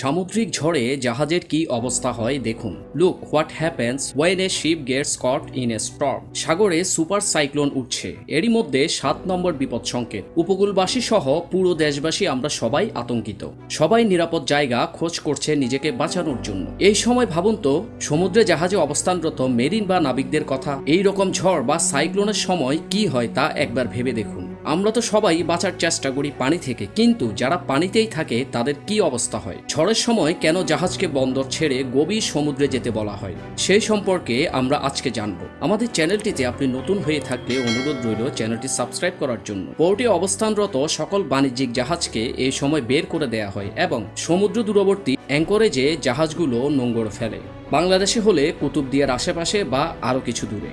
সামুদ্রিক ঝড়ে জাহাজের কি অবস্থা হয় দেখুন। Look what happens when a ship gets caught in a storm সাগরে সুপার সাইক্লোন উঠছে। এরই মধ্যে সাত নম্বর বিপদ সংকেত। উপকূলবাসী সহ পুরো দেশবাসী আমরা সবাই আতঙ্কিত। সবাই নিরাপদ জায়গা খোঁজ করছে নিজেকে বাঁচানোর জন্য। এই সময় ভাবুন তো, সমুদ্রে জাহাজে অবস্থানরত মেরিন বা নাবিকদের কথা। এই রকম ঝড় বা সাইক্লোনের সময় কি হয় তা একবার ভেবে দেখুন। আমরা তো সবাই বাঁচার চেষ্টা করি পানি থেকে, কিন্তু যারা পানিতেই থাকে, তাদের কি অবস্থা হয়? ঝড়ের সময় কেন জাহাজকে বন্দর ছেড়ে গভীর সমুদ্রে যেতে বলা হয়? সেই সম্পর্কে আমরা আজকে জানব। আমাদের চ্যানেলটিতে আপনি নতুন হয়ে থাকলে অনুরোধ রইল চ্যানেলটি সাবস্ক্রাইব করার জন্য। পোর্টে অবস্থানরত সকল বাণিজ্যিক জাহাজকে এই সময় বের করে দেয়া হয় এবং সমুদ্র দূরবর্তী অ্যাঙ্করেজে জাহাজগুলো নোঙ্গর ফেলে। বাংলাদেশে হলে কুতুবদিয়ার আশেপাশে বা আরও কিছু দূরে।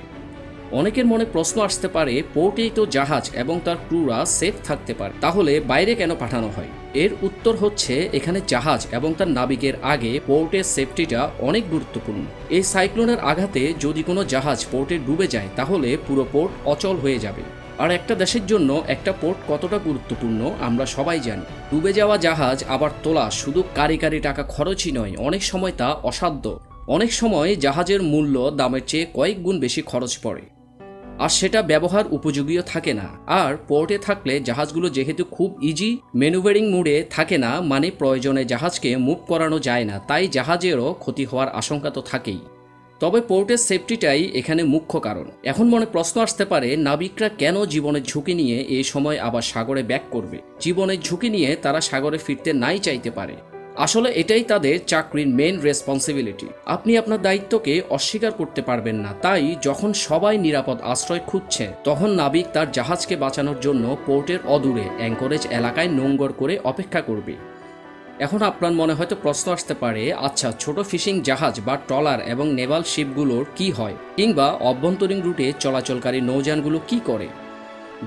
অনেকের মনে প্রশ্ন আসতে পারে, পোর্টেই তো জাহাজ এবং তার ক্রুরা সেফ থাকতে পারে, তাহলে বাইরে কেন পাঠানো হয়? এর উত্তর হচ্ছে, এখানে জাহাজ এবং তার নাবিকের আগে পোর্টের সেফটিটা অনেক গুরুত্বপূর্ণ। এই সাইক্লোনের আঘাতে যদি কোনো জাহাজ পোর্টে ডুবে যায়, তাহলে পুরো পোর্ট অচল হয়ে যাবে। আর একটা দেশের জন্য একটা পোর্ট কতটা গুরুত্বপূর্ণ, আমরা সবাই জানি। ডুবে যাওয়া জাহাজ আবার তোলা শুধু কারি কারি টাকা খরচই নয়, অনেক সময় তা অসাধ্য। অনেক সময় জাহাজের মূল্য দামের চেয়ে কয়েক গুণ বেশি খরচ পড়ে। আর সেটা ব্যবহার উপযোগীও থাকে না। আর পোর্টে থাকলে জাহাজগুলো যেহেতু খুব ইজি ম্যানুভারিং মুডে থাকে না মানে প্রয়োজনে জাহাজকে মুভ করানো যায় না, তাই জাহাজেরও ক্ষতি হওয়ার আশঙ্কা তো থাকেই। তবে পোর্টের সেফটিটাই এখানে মুখ্য কারণ। এখন মনে প্রশ্ন আসতে পারে, নাবিকরা কেন জীবনের ঝুঁকি নিয়ে এই সময় আবার সাগরে ব্যাক করবে? জীবনের ঝুঁকি নিয়ে তারা সাগরে ফিরতে নাই চাইতে পারে। আসলে এটাই তাদের চাকরির মেন রেসপন্সিবিলিটি আপনি আপনার দায়িত্বকে অস্বীকার করতে পারবেন না। তাই যখন সবাই নিরাপদ আশ্রয় খুঁজছে, তখন নাবিক তার জাহাজকে বাঁচানোর জন্য পোর্টের অদূরে, অ্যাঙ্করেজ এলাকায় নোঙ্গর করে অপেক্ষা করবে। এখন আপনার মনে হয়তো প্রশ্ন আসতে পারে আচ্ছা ছোট ফিশিং জাহাজ বা ট্রলার এবং নেভাল শিপগুলোর কি হয়? কিংবা অভ্যন্তরীণ রুটে চলাচলকারী নৌযানগুলো কি করে?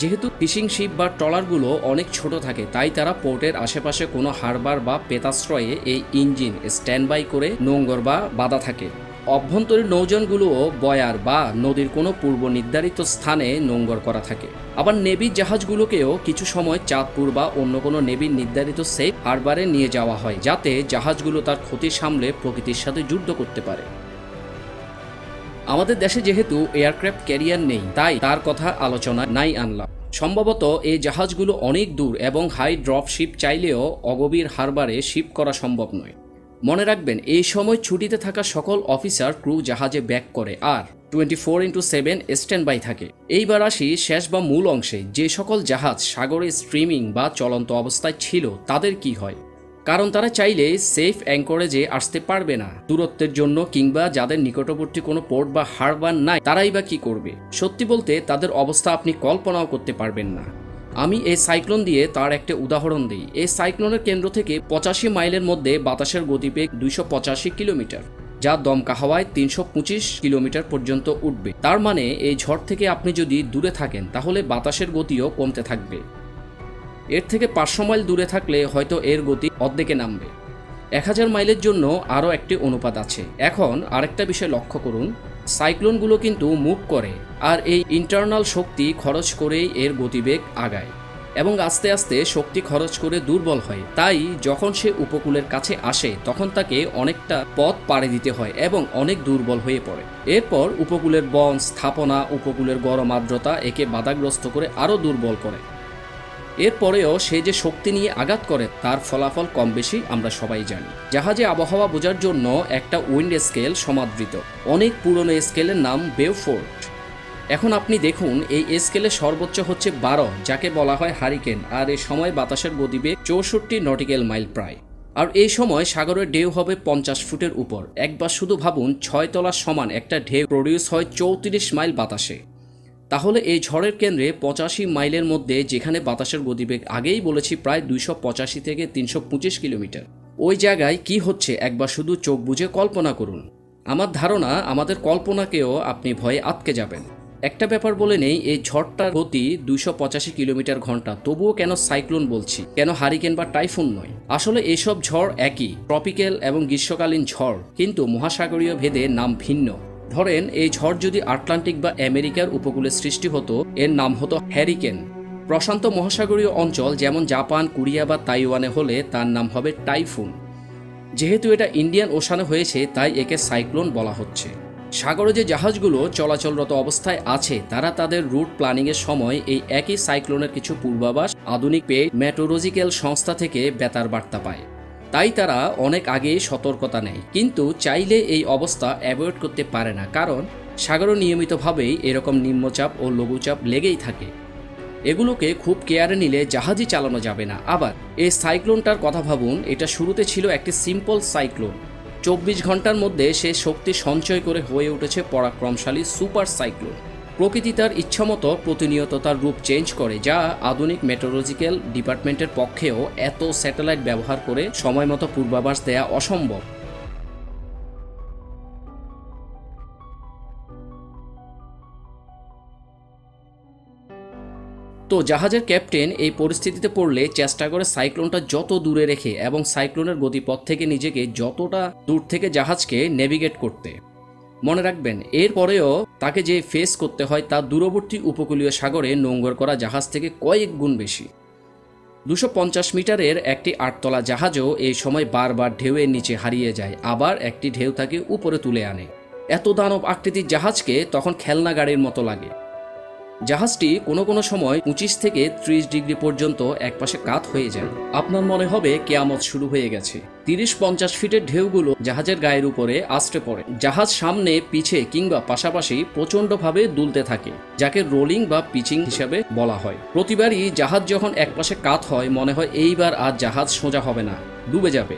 যেহেতু ফিশিং শিপ বা ট্রলারগুলো অনেক ছোট থাকে, তাই তারা পোর্টের আশেপাশে কোনো হারবার বা পেতাশ্রয়ে এই ইঞ্জিন স্ট্যান্ড বাই করে নোঙ্গর বা বাধা থাকে। অভ্যন্তরীণ নৌযানগুলোও বয়ার বা নদীর কোনো পূর্ব নির্ধারিত স্থানে নোঙ্গর করা থাকে। আবার নেভির জাহাজগুলোকেও কিছু সময় চাঁদপুর বা অন্য কোনো নেভির নির্ধারিত সেফ হারবারে নিয়ে যাওয়া হয়, যাতে জাহাজগুলো তার ক্ষতি সামলে প্রকৃতির সাথে যুদ্ধ করতে পারে। আমাদের দেশে যেহেতু এয়ারক্রাফট ক্যারিয়ার নেই, তাই তার কথা আলোচনা নাই আনলাম। সম্ভবত এই জাহাজগুলো অনেক দূর এবং হাই ড্রপ শিপ চাইলেও অগভীর হারবারে শিপ করা সম্ভব নয়। মনে রাখবেন, এই সময় ছুটিতে থাকা সকল অফিসার ক্রু জাহাজে ব্যাক করে আর twenty four into seven stand by থাকে। এইবার আসি শেষ বা মূল অংশে, যে সকল জাহাজ সাগরে স্ট্রিমিং বা চলন্ত অবস্থায় ছিল, তাদের কি হয়? কারণ তারা চাইলে সেফ অ্যাঙ্করেজে আসতে পারবে না। দূরত্বের জন্য কিংবা যাদের নিকটবর্তী কোনো পোর্ট বা হারবার নাই, তারাই বা কি করবে? সত্যি বলতে, তাদের অবস্থা আপনি কল্পনাও করতে পারবেন না। আমি এই সাইক্লোন দিয়ে তার একটা উদাহরণ দিই। এই সাইক্লোনের কেন্দ্র থেকে পঁচাশি মাইলের মধ্যে বাতাসের গতিবেগ দুইশো পঁচাশি কিলোমিটার, যা দমকা হাওয়ায় তিনশো পঁচিশ কিলোমিটার পর্যন্ত উঠবে। তার মানে এই ঝড় থেকে আপনি যদি দূরে থাকেন, তাহলে বাতাসের গতিও কমতে থাকবে। এর থেকে পাঁচশো মাইল দূরে থাকলে হয়তো এর গতি অর্ধেকে নামবে। এক হাজার মাইলের জন্য আরও একটি অনুপাত আছে। এখন আরেকটা বিষয় লক্ষ্য করুন, সাইক্লোনগুলো কিন্তু মুভ করে আর এই ইন্টারনাল শক্তি খরচ করেই এর গতিবেগ আগায় এবং আস্তে আস্তে শক্তি খরচ করে দুর্বল হয়। তাই যখন সে উপকূলের কাছে আসে, তখন তাকে অনেকটা পথ পাড়ে দিতে হয় এবং অনেক দুর্বল হয়ে পড়ে। এরপর উপকূলের বন, স্থাপনা, উপকূলের গরম আর্দ্রতা একে বাধাগ্রস্ত করে আরও দুর্বল করে। এরপরেও সে যে শক্তি নিয়ে আঘাত করে, তার ফলাফল কম বেশি আমরা সবাই জানি। জাহাজে আবহাওয়া বোঝার জন্য একটা উইন্ড স্কেল সমাদৃত। অনেক পুরনো স্কেলের নাম বেওফোর্ট। এখন আপনি দেখুন, এই স্কেলের সর্বোচ্চ হচ্ছে বারো, যাকে বলা হয় হারিকেন, আর এই সময় বাতাসের গতিবেগ চৌষট্টি নটিক্যাল মাইল প্রায়। আর এই সময় সাগরের ঢেউ হবে পঞ্চাশ ফুটের উপর। একবার শুধু ভাবুন, ছয় তলার সমান একটা ঢেউ প্রডিউস হয় চৌত্রিশ মাইল বাতাসে। তাহলে এই ঝড়ের কেন্দ্রে পঁচাশি মাইলের মধ্যে যেখানে বাতাসের গতিবেগ আগেই বলেছি প্রায় দুইশো পঁচাশি থেকে তিনশো পঁচিশ কিলোমিটার। ওই জায়গায় কি হচ্ছে একবার শুধু চোখ বুঝে কল্পনা করুন। আমার ধারণা, আমাদের কল্পনাকেও আপনি ভয়ে আটকে যাবেন। একটা ব্যাপার বলে নেই, এই ঝড়টার গতি দুইশো পঁচাশি কিলোমিটার ঘণ্টা। তবুও কেন সাইক্লোন বলছি? কেন হারিকেন বা টাইফুন নয়? আসলে এইসব ঝড় একই, ট্রপিক্যাল এবং গ্রীষ্মকালীন ঝড়, কিন্তু মহাসাগরীয় ভেদে নাম ভিন্ন। ধরেন, এই ঝড় যদি আটলান্টিক বা আমেরিকার উপকূলে সৃষ্টি হতো, এর নাম হতো হ্যারিকেন প্রশান্ত মহাসাগরীয় অঞ্চল যেমন জাপান, কোরিয়া বা তাইওয়ানে হলে তার নাম হবে টাইফুন। যেহেতু এটা ইন্ডিয়ান ওশানে হয়েছে, তাই একে সাইক্লোন বলা হচ্ছে। সাগরে যে জাহাজগুলো চলাচলরত অবস্থায় আছে, তারা তাদের রুট প্ল্যানিংয়ের সময় এই একই সাইক্লোনের কিছু পূর্বাভাস আধুনিক পেয়ে মেট্রোলজিক্যাল সংস্থা থেকে বেতার বার্তা পায়। তাই তারা অনেক আগেই সতর্কতা নেয়। কিন্তু চাইলে এই অবস্থা অ্যাভয়েড করতে পারে না, কারণ সাগরে নিয়মিতভাবেই এরকম নিম্নচাপ ও লঘুচাপ লেগেই থাকে। এগুলোকে খুব কেয়ারে নিলে জাহাজই চালানো যাবে না। আবার এই সাইক্লোনটার কথা ভাবুন, এটা শুরুতে ছিল একটি সিম্পল সাইক্লোন। চব্বিশ ঘণ্টার মধ্যে সে শক্তি সঞ্চয় করে হয়ে উঠেছে পরাক্রমশালী সুপার সাইক্লোন। প্রকৃতি তার ইচ্ছামতো প্রতিনিয়ত তার রূপ চেঞ্জ করে, যা আধুনিক মেট্রোলজিক্যাল ডিপার্টমেন্টের পক্ষেও এত স্যাটেলাইট ব্যবহার করে সময়মতো পূর্বাভাস দেয়া অসম্ভব। তো জাহাজের ক্যাপ্টেন এই পরিস্থিতিতে পড়লে চেষ্টা করে সাইক্লোনটা যত দূরে রেখে এবং সাইক্লোনের গতিপথ থেকে নিজেকে যতটা দূর থেকে জাহাজকে নেভিগেট করতে। মনে রাখবেন, এরপরেও তাকে যে ফেস করতে হয় তা দূরবর্তী উপকূলীয় সাগরে নোঙ্গর করা জাহাজ থেকে কয়েক গুণ বেশি। দুশো পঞ্চাশ মিটারের একটি আটতলা জাহাজও এই সময় বারবার ঢেউয়ের নিচে হারিয়ে যায়, আবার একটি ঢেউ তাকে উপরে তুলে আনে। এত দানব আকৃতির জাহাজকে তখন খেলনা গাড়ির মতো লাগে। জাহাজটি কোনো কোনো সময় পঁচিশ থেকে ত্রিশ ডিগ্রি পর্যন্ত একপাশে কাত হয়ে যায়। আপনার মনে হবে কেয়ামত শুরু হয়ে গেছে। তিরিশ পঞ্চাশ ফিটের ঢেউগুলো জাহাজের গায়ের উপরে আশ্রে পড়ে। জাহাজ সামনে, পিছে কিংবা পাশাপাশি প্রচণ্ডভাবে দুলতে থাকে, যাকে রোলিং বা পিচিং হিসাবে বলা হয়। প্রতিবারই জাহাজ যখন একপাশে কাত হয়, মনে হয় এইবার আর জাহাজ সোজা হবে না, ডুবে যাবে।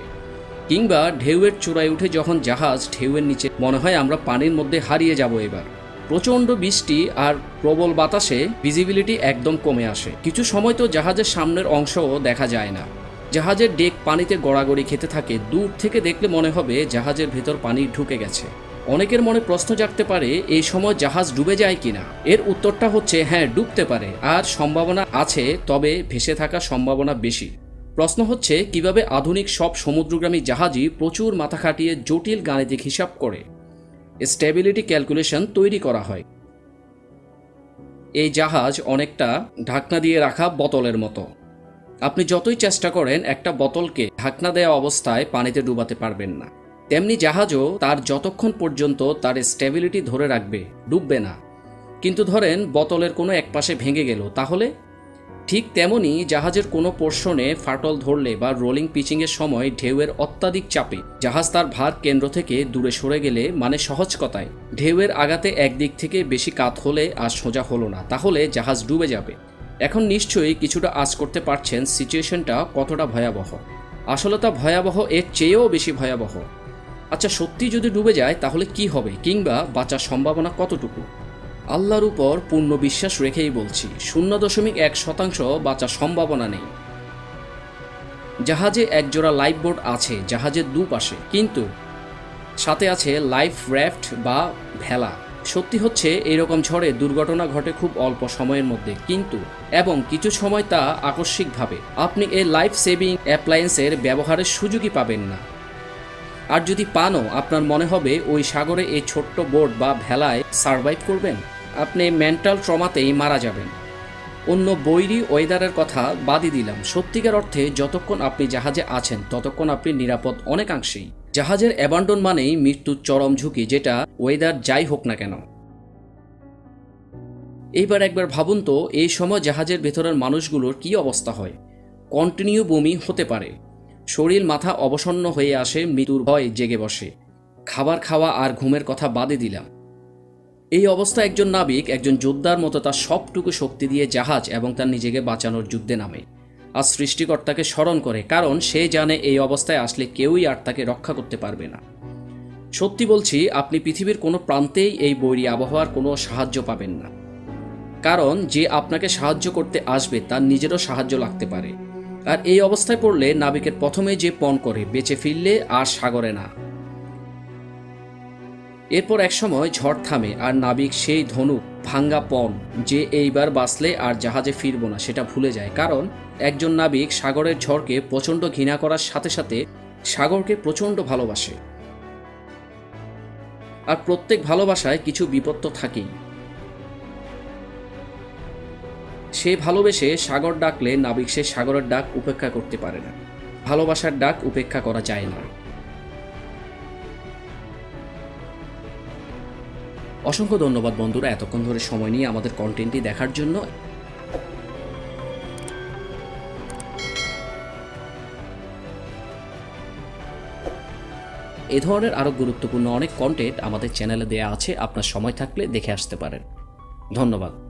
কিংবা ঢেউয়ের চূড়ায় উঠে যখন জাহাজ ঢেউয়ের নিচে, মনে হয় আমরা পানির মধ্যে হারিয়ে যাব এবার। প্রচণ্ড বৃষ্টি আর প্রবল বাতাসে ভিজিবিলিটি একদম কমে আসে। কিছু সময় তো জাহাজের সামনের অংশও দেখা যায় না। জাহাজের ডেক পানিতে গড়াগড়ি খেতে থাকে, দূর থেকে দেখলে মনে হবে জাহাজের ভেতর পানি ঢুকে গেছে। অনেকের মনে প্রশ্ন জাগতে পারে, এই সময় জাহাজ ডুবে যায় কিনা? এর উত্তরটা হচ্ছে হ্যাঁ ডুবতে পারে। আর সম্ভাবনা আছে, তবে ভেসে থাকার সম্ভাবনা বেশি। প্রশ্ন হচ্ছে, কীভাবে আধুনিক সব সমুদ্রগ্রামী জাহাজই প্রচুর মাথা খাটিয়ে জটিল গাণিতিক হিসাব করে? স্টেবিলিটি ক্যালকুলেশন তৈরি করা হয়। এই জাহাজ অনেকটা ঢাকনা দিয়ে রাখা বোতলের মতো। আপনি যতই চেষ্টা করেন, একটা বোতলকে ঢাকনা দেওয়া অবস্থায় পানিতে ডুবাতে পারবেন না। তেমনি জাহাজও তার যতক্ষণ পর্যন্ত তার স্টেবিলিটি ধরে রাখবে, ডুববে না। কিন্তু ধরেন, বোতলের কোনো এক পাশে ভেঙে গেল, তাহলে ঠিক তেমনি জাহাজের কোনো পোর্শনে ফাটল ধরলে বা রোলিং পিচিংয়ের সময় ঢেউয়ের অত্যাধিক চাপে, জাহাজ তার ভার কেন্দ্র থেকে দূরে সরে গেলে মানে সহজ কথায়, ঢেউয়ের আগাতে একদিক থেকে বেশি কাত হলে আর সোজা হলো না, তাহলে জাহাজ ডুবে যাবে। এখন নিশ্চয়ই কিছুটা আজ করতে পারছেন সিচুয়েশনটা কতটা ভয়াবহ। আসলে তা ভয়াবহ এর চেয়েও বেশি ভয়াবহ। আচ্ছা সত্যি যদি ডুবে যায় তাহলে কি হবে কিংবা বাঁচার সম্ভাবনা কতটুকু? আল্লাহর উপর পূর্ণ বিশ্বাস রেখেই বলছি, শূন্য দশমিক এক শতাংশ বাঁচার সম্ভাবনা নেই। জাহাজে একজোড়া লাইফ বোর্ড আছে, জাহাজের দুপাশে, কিন্তু সাথে আছে লাইফ র্যাফট বা ভেলা। সত্যি হচ্ছে, এরকম ঝড়ে দুর্ঘটনা ঘটে খুব অল্প সময়ের মধ্যে, কিন্তু, এবং কিছু সময় তা আকস্মিকভাবে। আপনি এই লাইফ সেভিং অ্যাপ্লায়েন্সের ব্যবহারের সুযোগই পাবেন না। আর যদি পানও, আপনার মনে হবে ওই সাগরে এই ছোট্ট বোট বা ভেলায় সার্ভাইভ করবেন? আপনি মেন্টাল ট্রমাতেই মারা যাবেন। অন্য বৈরি ওয়েদারের কথা বাদই দিলাম। সত্যিকার অর্থে যতক্ষণ আপনি জাহাজে আছেন, ততক্ষণ আপনি নিরাপদ অনেকাংশেই। জাহাজের অ্যাবান্ডন মানেই মৃত্যুর চরম ঝুঁকি, যেটা ওয়েদার যাই হোক না কেন। এইবার একবার ভাবুন তো, এই সময় জাহাজের ভেতরের মানুষগুলোর কি অবস্থা হয়? কন্টিনিউ বমি হতে পারে। শরীর, মাথা অবসন্ন হয়ে আসে, মৃত্যুর ভয় জেগে বসে। খাবার খাওয়া আর ঘুমের কথা বাদে দিলাম। এই অবস্থা একজন নাবিক, একজন যোদ্ধার মতো তার সবটুকু শক্তি দিয়ে জাহাজ এবং তার নিজেকে বাঁচানোর যুদ্ধে নামে। আর সৃষ্টিকর্তাকে স্মরণ করে, কারণ সে জানে এই অবস্থায় আসলে কেউই আর তাকে রক্ষা করতে পারবে না। সত্যি বলছি, আপনি পৃথিবীর কোনো প্রান্তেই এই বৈরী আবহাওয়ার কোনো সাহায্য পাবেন না। কারণ যে আপনাকে সাহায্য করতে আসবে, তার নিজেরও সাহায্য লাগতে পারে। আর এই অবস্থায় পড়লে নাবিকের প্রথমে যে পণ করে, বেঁচে ফিরলে আর সাগরে না। এরপর একসময় ঝড় থামে আর নাবিক সেই ধনুক ভাঙ্গা পণ যে এইবার বাঁচলে আর জাহাজে ফিরব না, সেটা ভুলে যায়। কারণ একজন নাবিক সাগরের ঝড়কে প্রচণ্ড ঘৃণা করার সাথে সাথে সাগরকে প্রচণ্ড ভালোবাসে। আর প্রত্যেক ভালোবাসায় কিছু বিপদ তো থাকেই। সে ভালোবেসে সাগর ডাকলে নাবিক সে সাগরের ডাক উপেক্ষা করতে পারে না। ভালোবাসার ডাক উপেক্ষা করা যায় না। অসংখ্য ধন্যবাদ বন্ধুরা এতক্ষণ ধরে সময় নিয়ে আমাদের কন্টেন্টটি দেখার জন্য। এ ধরনের আরও গুরুত্বপূর্ণ অনেক কন্টেন্ট আমাদের চ্যানেলে দেয়া আছে, আপনার সময় থাকলে দেখে আসতে পারেন। ধন্যবাদ।